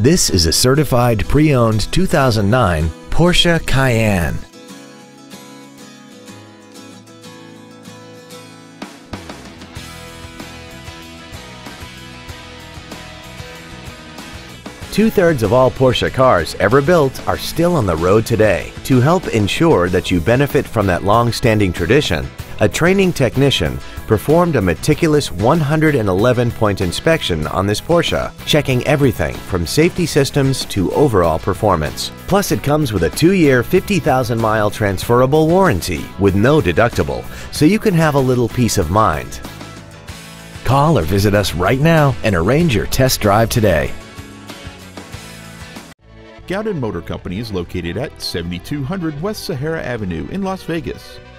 This is a certified pre-owned 2009 Porsche Cayenne. Two-thirds of all Porsche cars ever built are still on the road today. To help ensure that you benefit from that long-standing tradition, a training technician performed a meticulous 111-point inspection on this Porsche, checking everything from safety systems to overall performance. Plus, it comes with a two-year, 50,000-mile transferable warranty with no deductible, so you can have a little peace of mind. Call or visit us right now and arrange your test drive today. Gaudin Motor Company is located at 7200 West Sahara Avenue in Las Vegas.